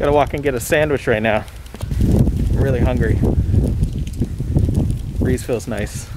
Gotta walk and get a sandwich right now. I'm really hungry. Breeze feels nice.